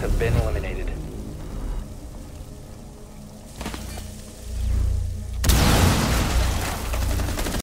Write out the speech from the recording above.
Have been eliminated.